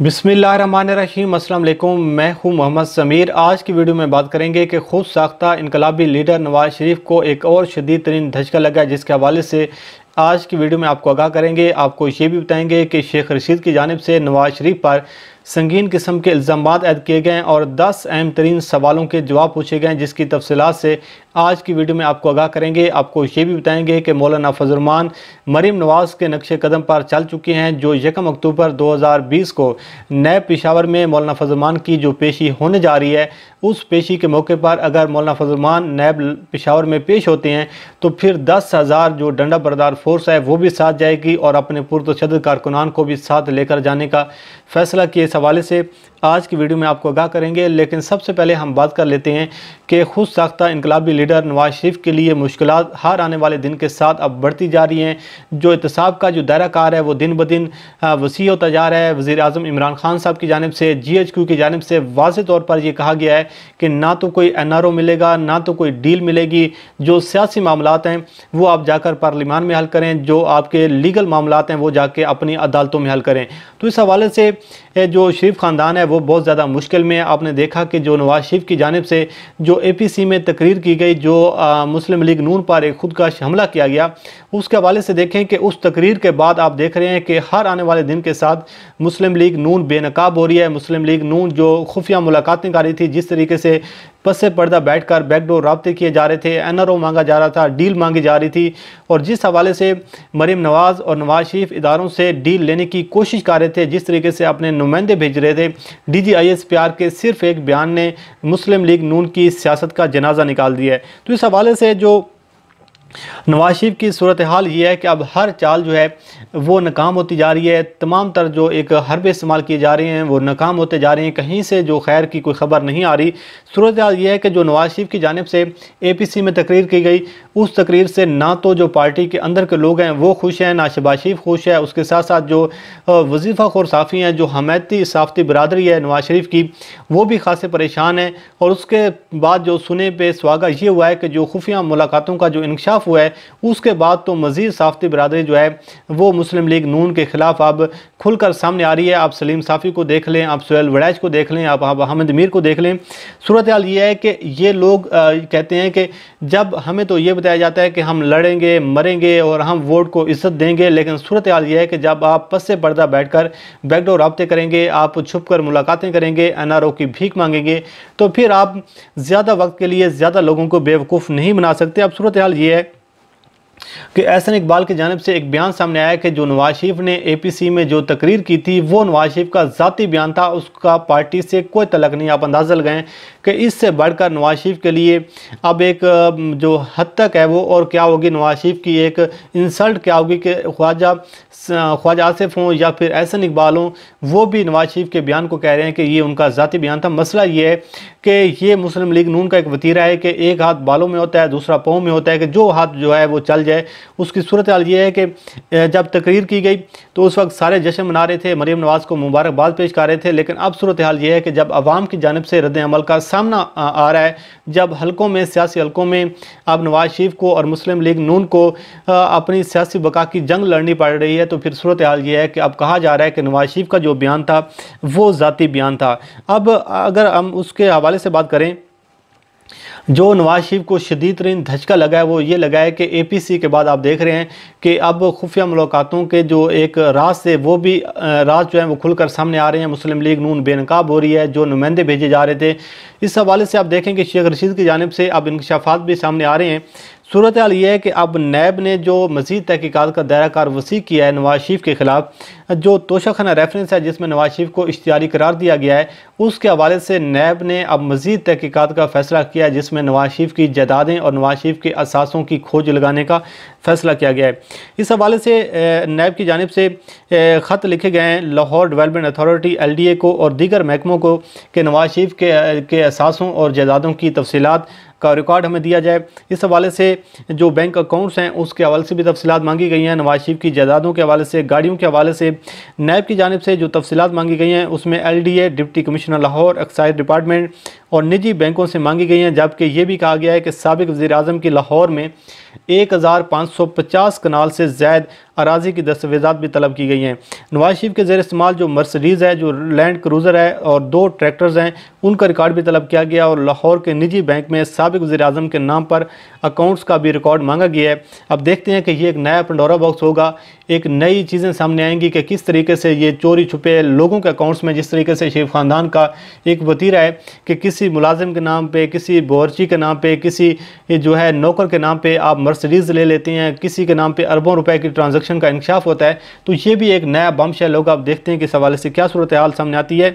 बिसमीम अल्लाम मैं हूँ मोहम्मद समीर। आज की वीडियो में बात करेंगे कि खुद साख्ता इनकलाबी लीडर नवाज़ शरीफ को एक और शदीद तरीन धचका लगा, जिसके हवाले से आज की वीडियो में आपको आगाह करेंगे। आपको ये भी बताएँगे कि शेख रशीद की जानब से नवाज़ शरीफ पर संगीन किस्म के इल्ज़ाम ऐद किए गए हैं और 10 अहम तरीन सवालों के जवाब पूछे गए हैं, जिसकी तफसीत से आज की वीडियो में आपको आगाह करेंगे। आपको ये भी बताएँगे कि मौलाना फजलमान मरीम नवाज़ के नक्श कदम पर चल चुके हैं, जो यकम अक्टूबर 2020 को नए पेशावर में मौलाना फजलमान की जो पेशी होने जा रही है, उस पेशी के मौके पर अगर मौलाना फजलमान नैब पेशावर में पेश होते हैं तो फिर दस हज़ार जो डंडा बरदार फोर्स है, वो भी साथ जाएगी और अपने पुरतशद कारकुनान को भी साथ लेकर जाने का फ़ैसला किए इस हवाले से आज की वीडियो में आपको आगाह करेंगे, लेकिन सबसे पहले हम बात कर लेते हैं कि खुद साख्ता इनकलाबी लीडर नवाज़ शरीफ के लिए मुश्किल हर आने वाले दिन के साथ अब बढ़ती जा रही हैं। जो एहतसाब का जो दायरा कार है, वो दिन ब दिन वसी होता जा रहा है। वज़ी अजम इमरान खान साहब की जानब से जी एच क्यू की जानब से वाज तौर पर यह कहा गया है कि ना तो कोई एन आर ओ मिलेगा, ना तो कोई डील मिलेगी। जो सियासी मामला हैं, वो आप जाकर पार्लिमान में हल करें। जो आपके लीगल मामला हैं, वो जाके अपनी अदालतों में हल करें। तो इस हवाले से जो शरीफ ख़ानदान है वो बहुत ज़्यादा मुश्किल में है। आपने देखा कि जो नवाज़ शरीफ की जानब से जो ए पी सी में तकरीर की गई जो आ, मुस्लिम लीग नून पर एक खुदकश हमला किया गया उसके हवाले से देखें कि उस तकरीर के बाद आप देख रहे हैं कि हर आने वाले दिन के साथ मुस्लिम लीग नून बेनकाब हो रही है। मुस्लिम लीग नून जो खुफिया मुलाकातें कर रही थी जिस तरीके से पस पर्दा बैठ कर बैकडोर रबते किए जा रहे थे। एन आर ओ मांगा जा रहा था, डील मांगी जा रही थी और जिस हवाले से मरीम नवाज़ और नवाज़ शरीफ इदारों से डील लेने की कोशिश कर रहे थे, जिस तरीके से अपने नुमाइंदे भेज रहे थे D G I S P R के सिर्फ़ एक बयान ने मुस्लिम लीग नून की सियासत का जनाजा निकाल दिया है। तो इस हवाले से जो नवाज़ शरीफ की सूरत हाल ये है कि अब हर चाल जो है, वो नाकाम होती जा रही है। तमाम तर जो एक हरबे इस्तेमाल किए जा रहे हैं, वो नाकाम होते जा रहे हैं। कहीं से जो खैर की कोई ख़बर नहीं आ रही। सूरत हाल ये है कि जो नवाज़ शरीफ की जानब से ए पी सी में तकरीर की गई, उस तकरीर से ना तो जो पार्टी के अंदर के लोग हैं, वो खुश हैं, ना शबाज शरीफ खुश है। उसके साथ साथ जो वजीफ़ा खौर साफ़ी हैं, जो हमायती साफ़ती बरदरी है नवाज़ शरीफ की, वो भी खासे परेशान हैं। और उसके बाद जो सुने पे स्वागत, ये हुआ है कि जो खुफिया मुलाकातों का जो इंकशाफ इख्तलाफ हुआ है। उसके बाद तो मज़ीद साफ़ती बरदरी जो है वो मुस्लिम लीग नून के ख़िलाफ़ अब खुलकर सामने आ रही है। आप सलीम साफ़ी को देख लें आप सुहेल वड़ैच को देख लें आप अहमद मीर को देख लें। सूरत हाल ये है कि ये लोग आ, कहते हैं कि जब हमें तो ये बताया जाता है कि हम लड़ेंगे मरेंगे और हम वोट को इज़्ज़त देंगे लेकिन सूरत हाल ये है कि जब आप पस से पर्दा बैठ कर बैकडोर रबते करेंगे आप छुप कर मुलाकातें करेंगे एन आर ओ की भीख मांगेंगे तो फिर आप ज़्यादा वक्त के लिए ज़्यादा लोगों को बेवकूफ़ नहीं बना सकते। अब सूरत हाल ये है कि एहसन इकबाल की जानब से एक बयान सामने आया कि जो नवाज़ शरीफ ने ए पी सी में जो तकरीर की थी, वो नवाज़ शरीफ का ज़ाती बयान था। उसका पार्टी से कोई तलक नहीं। आप अंदाज़ा लगाएँ कि इससे बढ़कर नवाज़ शरीफ के लिए अब एक जो हद तक है वो, और क्या होगी? नवाज़ शरीफ की एक इंसल्ट क्या होगी कि ख्वाजा ख्वाजा आसिफ हों या फिर एहसन इकबाल हों, वो भी नवाज़ शरीफ के बयान को कह रहे हैं कि ये उनका ज़ाती बयान था। मसला ये है कि ये मुस्लिम लीग नून का एक वतीरा है कि एक हाथ बालों में होता है, दूसरा पाँव में होता है कि जो हाथ जो है वो चल जाए। उसकी सूरत हाल ये है कि जब तकरीर की गई तो उस वक्त सारे जश्न मना रहे थे मरीम नवाज़ को मुबारकबाद पेश कर रहे थे, लेकिन अब सूरत हाल ये है कि जब आवाम की जानब से रद्द अमल का सामना आ रहा है, जब हलकों में, सियासी हलकों में अब नवाज़ शरीफ को और मुस्लिम लीग नून को अपनी सियासी बका की जंग लड़नी पड़ रही है तो फिर सूरत हाल ये है कि अब कहा जा रहा है कि नवाज़ शरीफ का जो बयान था, वो ज़ाती बयान था। अब अगर हम उसके हवाले से बात करें जो नवाज़ शरीफ को शदीद तरीन धचका लगा है, वो ये लगा है कि ए पी सी के बाद आप देख रहे हैं कि अब खुफिया मुलाकातों के जो एक राज से वो भी राज जो है, वो खुलकर सामने आ रहे हैं। मुस्लिम लीग नून बेनकाब हो रही है, जो नुमाइंदे भेजे जा रहे थे। इस हवाले से आप देखें कि शेख रशीद की जानब से अब इंकशाफात भी सामने आ रहे हैं। सूरत हाल ये है कि अब नैब ने जो मजीद तहकीक़ात का दायरा कार वसी किया है, नवाज़ शरीफ के ख़िलाफ़, जो तोशाखाना रेफरेंस है, जिसमें नवाज़ शरीफ को इश्तारी करार दिया गया है, उसके हवाले से नैब ने अब मजीद तहकीकत का फ़ैसला किया है, जिसमें नवाज़ शरीफ की जदादें और नवाज़ शरीफ के असासों की खोज लगाने का फ़ैसला किया गया है। इस हवाले से नैब की जानब से ख़त लिखे गए हैं, Lahore development authority L D A को और दीगर महकमों को, कि नवाज़ शरीफ के के असासों और जदादों की तफसीत का रिकॉर्ड हमें दिया जाए। इस हवाले से जो बैंक अकाउंट्स हैं, उसके हवाले से भी तफसीत मांगी गई हैं। नवाज़ शरीफ की जायदादों के हवाले से, गाड़ियों के हवाले से नैब की जानब से जो तफसीत मांगी गई हैं, उसमें L D A deputy commissioner Lahore, excise department और निजी बैंकों से मांगी गई हैं, जबकि ये भी कहा गया है कि सबक वजी अजम की लाहौर में एक हज़ार पाँच सौ पचास कनाल से ज़ायद अराजी की दस्तावेजा भी तलब की गई हैं। नवाज़ शरीफ के जेर इस्तेमाल जो मर्सडीज़ है, जो लैंड क्रूज़र है और दो ट्रैक्टर्स हैं, उनका रिकॉर्ड भी तलब किया गया और लाहौर के निजी बैंक में सबक वजी अजम के नाम पर अकाउंट्स का भी रिकॉर्ड मांगा गया है। अब देखते हैं कि ये एक नया पंडोरा बॉक्स होगा, एक नई चीज़ें सामने आएँगी कि किस तरीके से ये चोरी छुपे लोगों के अकाउंट्स में, जिस तरीके से शेख ख़ानदान का एक वतीरा है कि किसी मुलाजिम के नाम पे, किसी बोर्ची के नाम पे, किसी जो है नौकर के नाम पे आप मर्सडीज़ ले लेते हैं, किसी के नाम पे अरबों रुपए की ट्रांजैक्शन का इंकशाफ होता है तो ये भी एक नया बम है लोग आप देखते हैं कि इस हवाले से क्या सूरत हाल सामने आती है।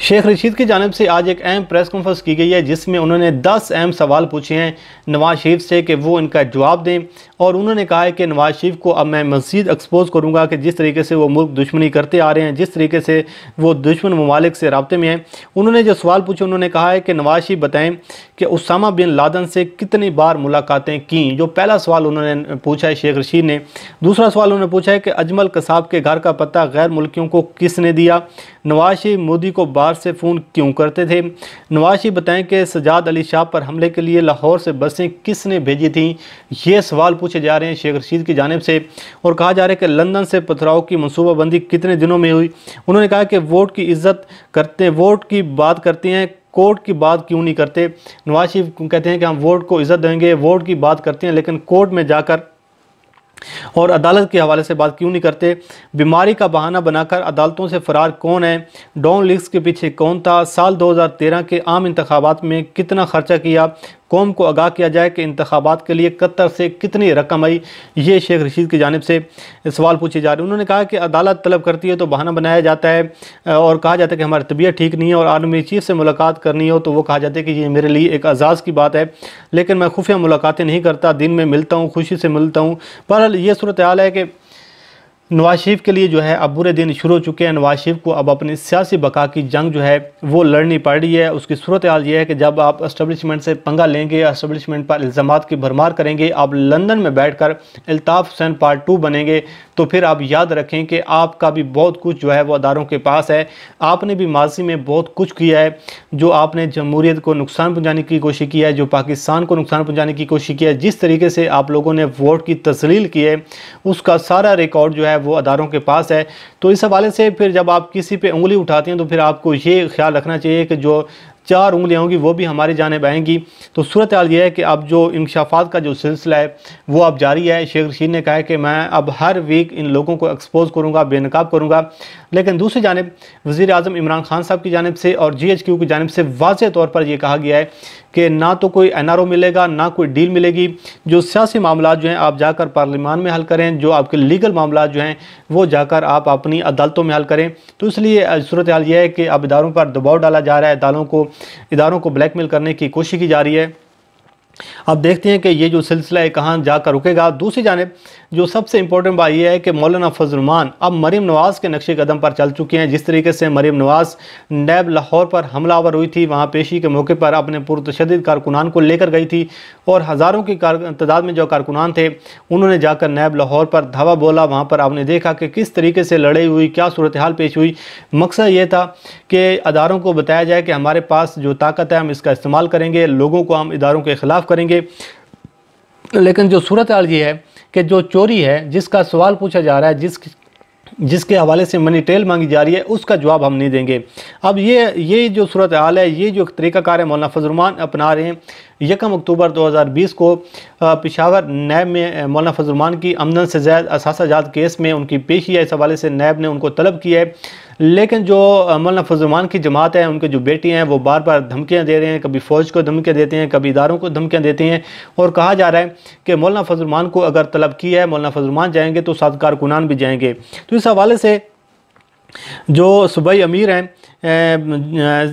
शेख रशीद की जानब से आज एक अहम प्रेस कॉन्फ्रेंस की गई है, जिसमें उन्होंने 10 अहम सवाल पूछे हैं नवाज़ शरीफ से कि वो इनका जवाब दें, और उन्होंने कहा है कि नवाज़ शरीफ को अब मैं मज़ीद एक्सपोज करूँगा कि जिस तरीके से वो मुल्क दुश्मनी करते आ रहे हैं, जिस तरीके से वो दुश्मन ममालिक से रबते में हैं। उन्होंने जो सवाल पूछे, उन्होंने कहा है कि नवाज़ शरीफ बताएँ कि उसामा बिन लादन से कितनी बार मुलाकातें की। जो पहला सवाल उन्होंने पूछा है शेख रशीद ने। दूसरा सवाल उन्होंने पूछा है कि अजमल कसाब के घर का पता गैर मुल्कियों को किसने दिया? नवाज़ शरीफ को बाहर से फ़ोन क्यों करते थे? नवाज़ शरीफ बताएँ कि सजाद अली शाह पर हमले के लिए लाहौर से बसें किसने भेजी थी? ये सवाल पूछे जा रहे हैं शेख रशीद की जानब से। और कहा जा रहा है कि लंदन से पथराव की मनसूबाबंदी कितने दिनों में हुई? उन्होंने कहा कि वोट की इज़्ज़त करते, वोट की बात करते हैं, कोर्ट की बात क्यों नहीं करते? नवाज़ शरीफ कहते हैं कि हम वोट को इज़्ज़त देंगे, वोट की बात करते हैं, लेकिन कोर्ट में जाकर और अदालत के हवाले से बात क्यों नहीं करते? बीमारी का बहाना बनाकर अदालतों से फ़रार कौन है? डॉन लीग्स के पीछे कौन था? साल 2013 के आम इंतबात में कितना खर्चा किया? कौम को आगाह किया जाए कि इंतबात के लिए कतर से कितनी रकम आई, ये शेख रशीद की जानब से सवाल पूछे जा रहे हैं। उन्होंने कहा कि अदालत तलब करती है तो बहाना बनाया जाता है, और कहा जाता है कि हमारी तबीयत ठीक नहीं है और आर्मी चीफ से मुलाकात करनी हो तो वो कहा जाता है कि ये मेरे लिए एक एजाज़ की बात है, लेकिन मैं खुफिया मुलाकातें नहीं करता, दिन में मिलता हूँ, खुशी से मिलता हूँ। बहरहाल ये सूरत हाल है कि नवाज़ शरीफ के लिए जो है अब बुरे दिन शुरू हो चुके हैं। नवाज़ शरीफ को अब अपनी सियासी बका की जंग जो है वो लड़नी पड़ रही है। उसकी सूरत हाल ये है कि जब आप इस्टबलिशमेंट से पंगा लेंगे इस्टबलिशमेंट पर इल्ज़ाम की भरमार करेंगे, आप लंदन में बैठ कर अल्ताफ़ हुसैन पार्ट टू बनेंगे। तो फिर आप याद रखें कि आपका भी बहुत कुछ जो है वो अदारों के पास है। आपने भी माजी में बहुत कुछ किया है, जो आपने जमहूरीत को नुकसान पहुँचाने की कोशिश की है, जो पाकिस्तान को नुकसान पहुँचाने की कोशिश की है, जिस तरीके से आप लोगों ने वोट की तस्लील की है, उसका सारा रिकॉर्ड जो है वो अदारों के पास है। तो इस हवाले से फिर जब आप किसी पर उंगली उठाते हैं तो फिर आपको ये ख्याल रखना चाहिए कि जो चार उंगलियाँ होंगी, वो भी हमारी जानब आएँगी तो सूरत हाल यह है कि अब जो इंकशाफात का जो सिलसिला है, वो अब जारी है। शेख रशीद ने कहा है कि मैं अब हर वीक इन लोगों को एक्सपोज करूँगा, बेनकाब करूँगा। लेकिन दूसरी जानब वज़ी अजम इमरान खान साहब की जानब से और जी एच क्यू की जानब से वाज तौर पर यह कहा गया है कि ना तो कोई एन आर ओ मिलेगा, ना कोई डील मिलेगी। जो सियासी मामला जो हैं, आप जाकर पार्लियामान में हल करें। जो आपके लीगल मामला जो हैं, वो जाकर आप अपनी अदालतों में हल करें। तो इसलिए सूरत हाल यह है कि अब इदारों पर दबाव डाला जा रहा है। अदालों को, इदारों को ब्लैकमेल करने की कोशिश की जा रही है। अब देखते हैं कि ये जो सिलसिला है, कहाँ जाकर रुकेगा। दूसरी जानब, जो सबसे इंपॉर्टेंट बात यह है कि मौलाना फजलमान अब मरीम नवाज़ के नक्शे कदम पर चल चुके हैं। जिस तरीके से मरीम नवाज़ नैब लाहौर पर हमलावर हुई थी, वहाँ पेशी के मौके पर अपने पुरतशद कारकुनान को लेकर गई थी और हज़ारों की तादाद में जो कारकुनान थे, उन्होंने जाकर नैब लाहौर पर धावा बोला। वहाँ पर आपने देखा कि किस तरीके से लड़ाई हुई, क्या सूरत हाल पेश हुई। मकसद ये था कि अदारों को बताया जाए कि हमारे पास जो ताकत है, हम इसका इस्तेमाल करेंगे, लोगों को हम इदारों के ख़िलाफ़ करेंगे। लेकिन जो सूरत हाल ये है कि जो चोरी है, जिसका सवाल पूछा जा रहा है, जिस, जिसके हवाले से मनी टेल मांगी जा रही है, उसका जवाब हम नहीं देंगे। अब ये ये जो सूरत हाल है, ये जो तरीक़ाकार है मौलाना फजलमान अपना रहे हैं, यकम अक्टूबर 2020 को पिशावर नैब में मौलाना फजलमान की आमदन से ज़्यादा असाजात केस में उनकी पेशी है, इस हवाले से नैब ने उनको तलब किया है। लेकिन जो मौलाना फजलमान की जमात है, उनके जो बेटी हैं, वो बार बार धमकियाँ दे रहे हैं, कभी फ़ौज को धमकियाँ देते हैं, कभी इदारों को धमकियाँ देते हैं। और कहा जा रहा है कि मौलाना फजलमान को अगर तलब किया है, मौलाना फजलमान जाएँगे तो सादकार कुनान भी जाएँगे। तो इस हवाले से जो सुबई अमीर हैं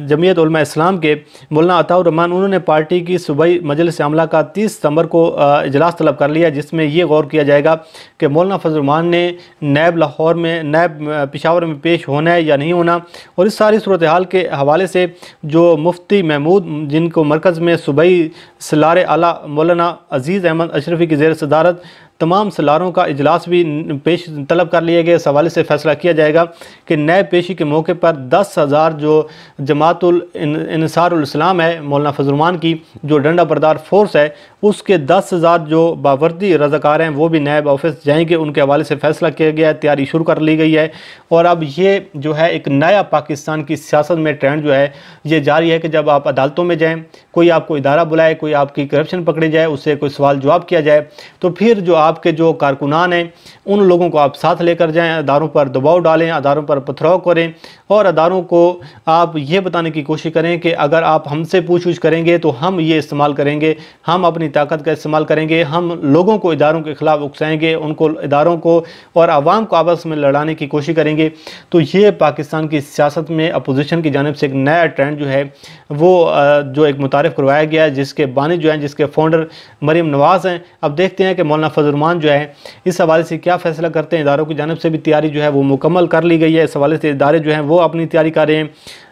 जमीयत इस्लाम के मौलाना अताउररहमान उन्होंने पार्टी की सुबई मजलिस अमला का तीस सितंबर को इजलास तलब कर लिया, जिसमें ये गौर किया जाएगा कि मौलाना फजलमान ने नैब लाहौर में, नैब पिशावर में पेश होना है या नहीं होना, और इस सारी सूरत हाल के हवाले से जो मुफ्ती महमूद, जिनको मरकज़ में सुबई सलार आला मौलाना अज़ीज़ अहमद अशरफी की जेर सदारत तमाम सलारों का इजलास भी पेश तलब कर लिया गया इस हवाले से फैसला किया जाएगा कि नए पेशी के मौके पर दस हज़ार जो जमातुलसारम है, मौलाना फजलमान की जो डंडा बरदार फोर्स है, उसके दस हज़ार जो बावर्दी रजाकार हैं, वो भी नायब ऑफ़िस जाएँगे। उनके हवाले से फैसला किया गया है, तैयारी शुरू कर ली गई है। और अब ये जो है, एक नया पाकिस्तान की सियासत में ट्रेंड जो है, ये जारी है कि जब आप अदालतों में जाएँ, कोई आपको इदारा बुलाए, कोई आपकी करप्शन पकड़ी जाए, उससे कोई सवाल जवाब किया जाए तो फिर जो आपके जो कारकुनान हैं, उन लोगों को आप साथ लेकर जाएँ, अदारों पर दबाव डालें, अदारों पर पथराव करें और अदारों को आप ये बताने की कोशिश करें कि अगर आप हमसे पूछ पूछ करेंगे तो हम ये इस्तेमाल करेंगे, हम अपनी ताकत का इस्तेमाल करेंगे, हम लोगों को इदारों के ख़िलाफ़ उकसाएँगे, उनको, इदारों को और आवाम को आपस में लड़ाने की कोशिश करेंगे। तो ये पाकिस्तान की सियासत में अपोजिशन की जानब से एक नया ट्रेंड जो है, वो जो एक मुतारफ़ करवाया गया है, जिसके बानी जो हैं, जिसके फाउंडर मरीम नवाज़ हैं। अब देखते हैं कि मौलाना फजलमान जो है, इस हवाले से क्या फ़ैसला करते हैं? इदारों की जानब से भी तैयारी जो है वो मुकम्मल कर ली गई है। इस हवाले से इदारे जो हैं वो अपनी तैयारी कर रहे हैं।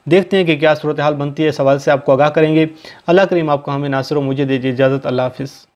देखते हैं कि क्या सूरत हाल बनती है। इस हवाले से आपको आगाह करेंगे। अल्लाह करीम आपको हमें नासिर मुझे दीजिए इजाज़त। अल्लाह हाफ़िज़।